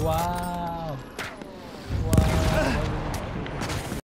Wow.